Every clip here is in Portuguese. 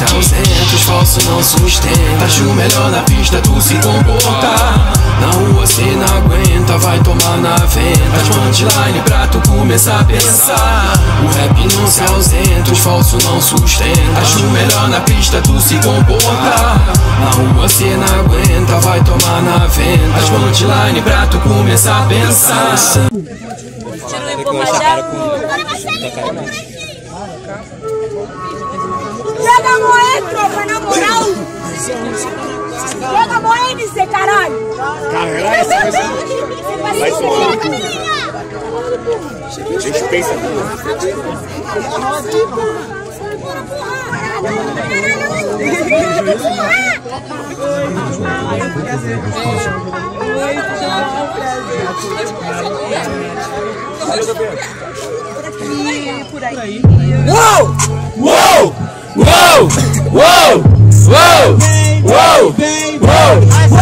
se ausenta, os falsos não sustenta. Acho melhor na pista tu se comportar. Na rua cê não aguenta, vai tomar na venta. As punchline pra tu começar a pensar. O rap não se ausenta, os falsos não sustenta. Acho melhor na pista tu se comportar. Na rua cê não aguenta, vai tomar na venta. As punchline pra tu começar a pensar. Tiro o Joga moeda, tropa, na moral! Joga moeda, NC, caralho! Caralho, essa coisa. Vai tomar. A gente pensa. Por aí. Uou! Uou! Uou! Uou! Uou! Uou! Uou!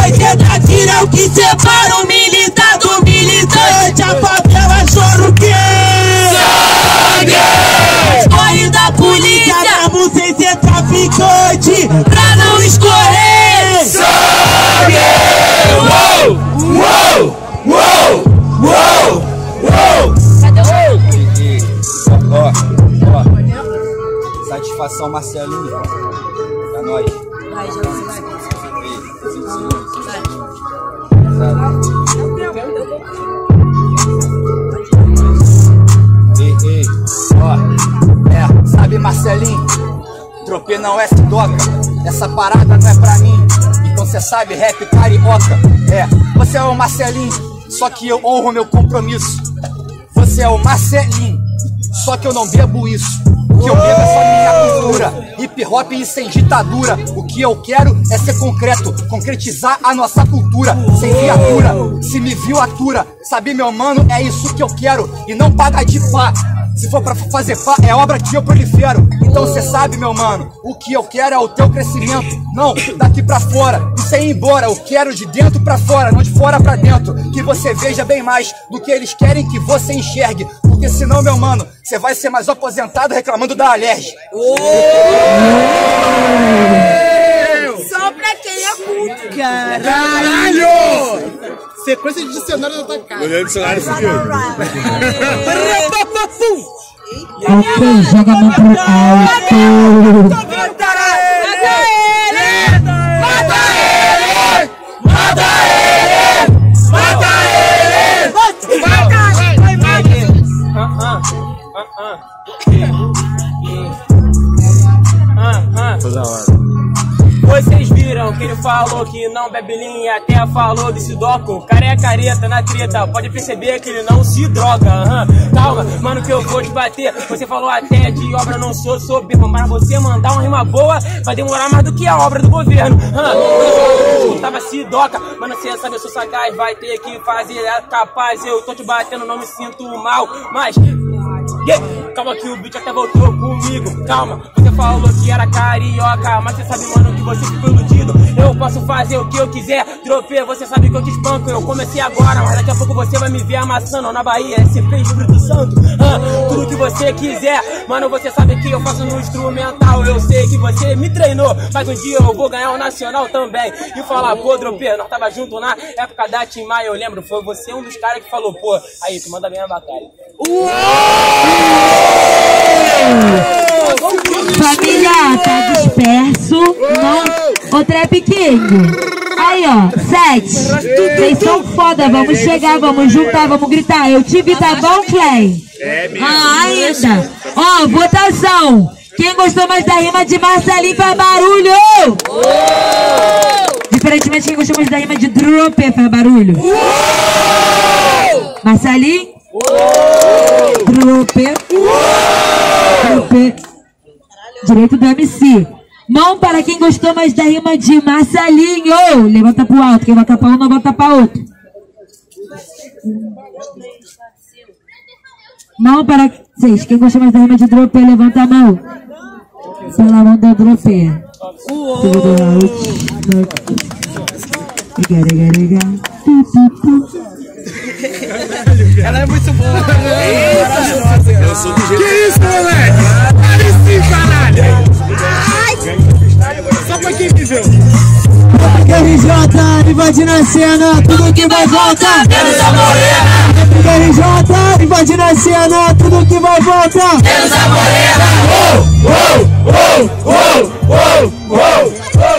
80 tira é o que separa o militar do militante. A favela chora o quê? Sangue! Escorre da polícia, Mesmo sem ser traficante pra não escorrer. Sangue! Uou! Uou! Uou! Uou! Uou! Ó, ó. Satisfação, Marcelinho. Pra nós. Vai, já Ei, cinco segundos, cinco segundos. Ei, ei, ó. É, sabe, Marcelinho? Tropê não é se toca. Essa parada não é pra mim. Então cê sabe, rap carioca. É, você é o Marcelinho, só que eu honro meu compromisso. Você é o Marcelinho, só que eu não bebo isso. Que eu bebo é. Hip hop e sem ditadura. O que eu quero é ser concreto, concretizar a nossa cultura. Sem viatura, se me viu, atura. Sabe, meu mano, é isso que eu quero. E não paga de pá. Se for pra fazer pá, é obra que eu prolifero. Então cê sabe, meu mano, o que eu quero é o teu crescimento. Não, daqui pra fora, e sem ir embora. Eu quero de dentro pra fora, não de fora pra dentro. Que você veja bem mais do que eles querem que você enxergue. Porque senão, meu mano, você vai ser mais um aposentado reclamando da alergia. Só pra quem é culto. Caralho! Sequência de dicionário da tua cara Olhando o celular seguindo. Ok, joga a mão pro alto. Vocês viram que ele falou que não bebe linha, até falou desse doco. Cara é careta na treta, pode perceber que ele não se droga. aham. Calma, mano, que eu vou te bater. Você falou até de obra, não sou soberbo, mas você mandar uma rima boa vai demorar mais do que a obra do governo. aham. Eu tava se doca, mano, você sabe, eu sou sagaz, vai ter que fazer é capaz. Eu tô te batendo, não me sinto mal, mas. Yeah. Calma que o beat até voltou comigo, calma. Falou que era carioca, mas você sabe, mano, que você ficou iludido. Eu posso fazer o que eu quiser, tropê, você sabe que eu te espanco. Eu comecei agora, mas daqui a pouco você vai me ver amassando na Bahia, SP Espírito Santo. Ah, tudo que você quiser, mano, você sabe que eu faço no instrumental. Eu sei que você me treinou, mas um dia eu vou ganhar o nacional também. E falar, pô, tropê, nós tava junto na época da Tim Maia, eu lembro, foi você um dos caras que falou, pô, aí, tu manda bem na batalha. Família, tá disperso. Não... Ô, Trap King. Aí, ó, sete. Vocês são foda, vamos chegar, vamos juntar, vamos gritar. Eu te vi, tá bom, Clay? É. Ah, ainda. Ó, votação. Quem gostou mais da rima de Marcelinho faz barulho. Diferentemente, quem gostou mais da rima de Dropper faz barulho. Marcelinho? Dropper. Direito do MC. Mão para quem gostou mais da rima de Marcelinho. Levanta pro alto. Quem bota pra um, não bota pra outro. Mão para. Quem gostou mais da rima de Dropper, levanta a mão. Pela mão da. Riga, riga, riga. Ela é muito boa Eu sou do jeito Que isso, moleque? Olha esse caralho Ai, nível. RJ invadindo a cena, tudo que vai voltar. Menos a morena, RJ invadindo a cena, tudo que vai voltar. menos a morena.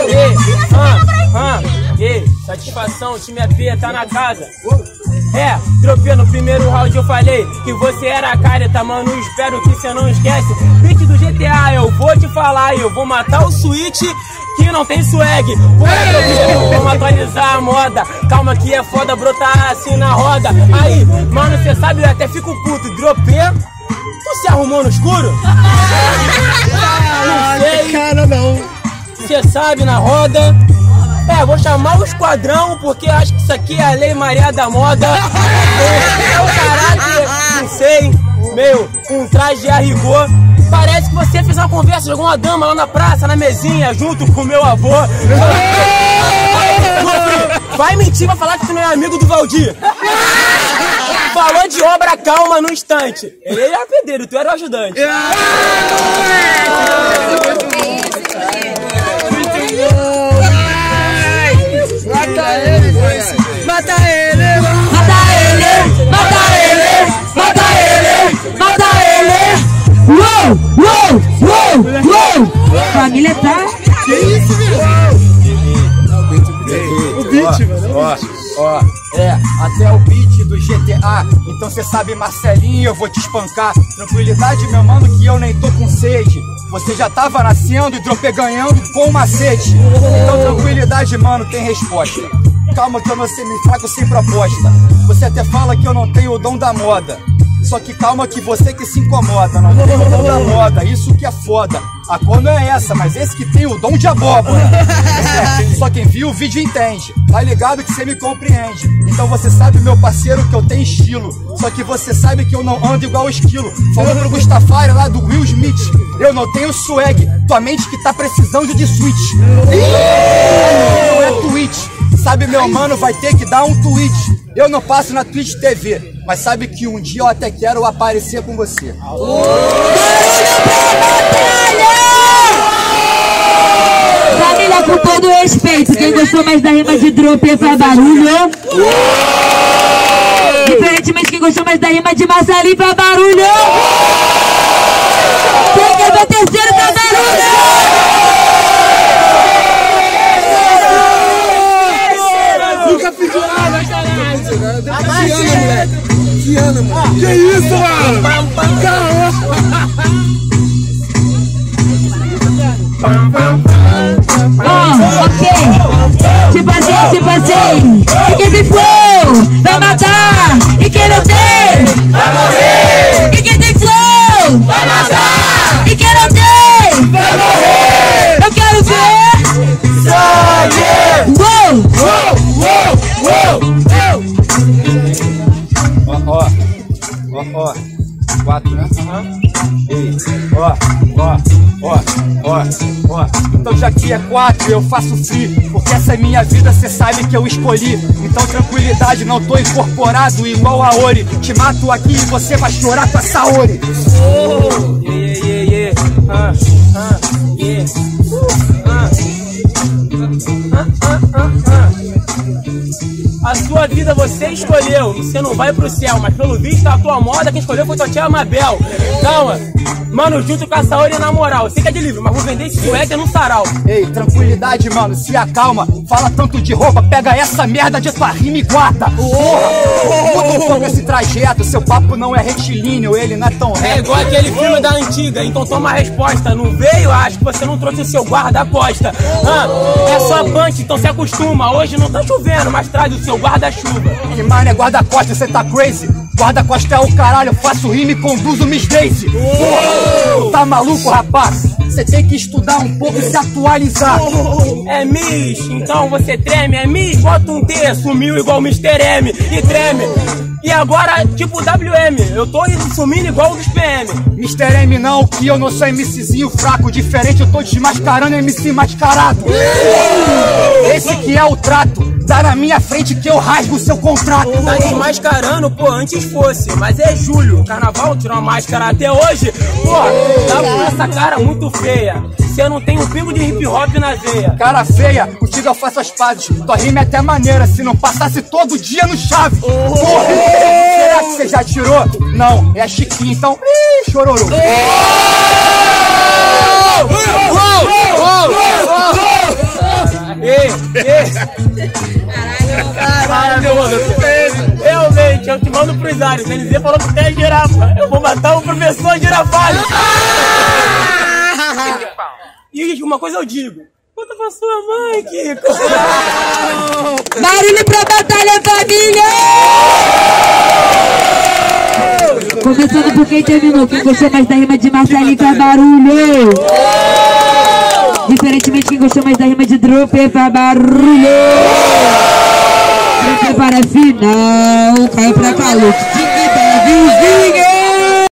Ei, ah, ah, ei, satisfação, o time é P, tá na casa. É, tropei no primeiro round eu falei que você era careta, mano. Espero que você não esquece. Beat do GTA, eu vou te falar, eu vou matar o Switch que não tem swag. Vamos atualizar a moda. Calma que é foda brotar assim na roda. Aí, mano, cê sabe, eu até fico puto. Dropê, tu se arrumou no escuro? Não sei. Cara, não. Você sabe, na roda. É, vou chamar o esquadrão, porque acho que isso aqui é a Lei Maria da Moda. É o caráter, não sei, com um traje a rigor. Parece que você fez uma conversa de alguma dama lá na praça, na mesinha, junto com o meu avô. Vai mentir, vai falar que tu não é amigo do Valdir. Falou de obra calma no instante. Ele era pedreiro, tu era o ajudante. Uou, uou, uou, uou. Família tá. O beat, mano. Ó, ó, é, até o beat do GTA. Então cê sabe, Marcelinho, eu vou te espancar. Tranquilidade, meu mano, que eu nem tô com sede. Você já tava nascendo e dropei ganhando com um macete. Então tranquilidade, mano, tem resposta. Calma que eu não sei, me fraco sem proposta. Você até fala que eu não tenho o dom da moda. Só que calma que você que se incomoda, não tem o dom da moda, isso que é foda. A cor não é essa, mas esse que tem o dom de abóbora. É, só quem viu o vídeo entende. Tá ligado que você me compreende. Então você sabe, meu parceiro, que eu tenho estilo. Só que você sabe que eu não ando igual esquilo. Falando pro Gustafari lá do Will Smith. Eu não tenho swag, tua mente que tá precisando de switch. Não é Twitch. Sabe, meu mano, vai ter que dar um tweet. Eu não passo na Twitch TV, mas sabe que um dia eu até quero aparecer com você. Família, com todo respeito, quem gostou mais da rima de drop faz barulho. Diferentemente, quem gostou mais da rima de Marcelinho faz barulho. Quem quer ver terceiro faz barulho. Que ano, moleque? Que ano, mano? Que isso, mano? Caramba. Ó, ok. Tipo assim, tipo assim. E quem tem flow vai matar. E quem não tem Quatro, né? Ei, ó, ó, ó, ó, ó. Então já que é quatro, eu faço free. Porque essa é minha vida, cê sabe que eu escolhi. Então tranquilidade, não tô incorporado igual a Ori. Te mato aqui e você vai chorar com a Saori. Yeah, yeah, yeah, yeah. Ah, ah, yeah. Uh, A sua vida você escolheu e você não vai pro céu, mas pelo visto a tua moda quem escolheu foi tua tia Mabel. Calma, mano, junto com a Saori na moral. Sei que é de livro, mas vou vender esse suéter num sarau. Ei, tranquilidade, mano, se acalma. Fala tanto de roupa, pega essa merda de tua rima e guarda. Porra, muda um pouco esse trajeto. Seu papo não é retilíneo, ele não é tão É reto. igual aquele filme da antiga, então toma a resposta. Não veio? Acho que você não trouxe o seu guarda-costa. Ah, é só punch, então se acostuma. Hoje não tá chovendo, mas traz o seu guarda-chuva. Que mano é guarda-costa, cê tá crazy? Guarda-costa é o caralho, eu faço rima e conduzo Miss Daisy. Porra, tá maluco, rapaz? Cê tem que estudar um pouco e se atualizar. É Miss, então você treme. É Miss, bota um T, sumiu igual Mr. M e treme. E agora, tipo WM, eu tô sumindo igual dos PM. Mr. M não, que eu não sou MCzinho fraco. Diferente, eu tô desmascarando MC mascarado. Esse que é o trato. Tá na minha frente que eu rasgo o seu contrato. Tá desmascarando, pô, antes fosse, mas é julho. Carnaval tirou a máscara até hoje. Pô, tá com essa cara muito feia. Você não tem um pingo de hip hop na veia. Cara feia, contigo eu faço as pazes. Tua rima é até maneira, se não passasse todo dia no chave. Porra, será que você já tirou? Não, é a Chiquinha, então. Ih, chororô. Ei, ei. Caralho, mano. Realmente, eu te mando pros ares. LZ falou que tem a girafa. Eu vou matar o professor girafalho. E uma coisa eu digo. Conta pra sua mãe, Kiko. Barulho pra Batalha Família! Começando por quem terminou. Quem gostou mais da rima de Marcelinho faz barulho. Diferentemente, quem gostou mais da rima de Dropper faz barulho. Prepara final. Caiu pra cá.